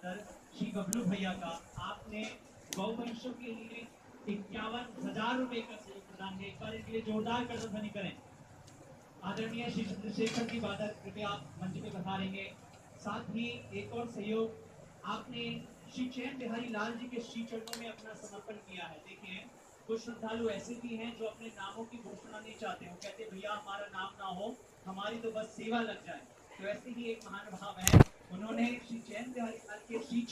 खातर श्री बबलू भैया का आपने गौवंशों के लिए इक्यावन हज़ार रुपए का सहयोग प्रदान किया। एक बार इनके लिए जोरदार कर ध्वनि करें। आदरणीय श्री चंद्रशेखर जी बादल, कृपया आप मंच पे पधारेंगे। साथ ही एक और सहयोग, आपने श्री चैन बिहारी लाल जी के श्री चरणों में अपना समर्पण किया है। देखिए, कुछ श्रद्धालु ऐसे भी हैं जो अपने नामों की घोषणा नहीं चाहते। वो कहते भैया, हमारा नाम ना हो, हमारी तो बस सेवा लग जाए। तो ऐसे ही एक महानुभाव है। उन्होंने श्री चैन बिहारी लाल के चरण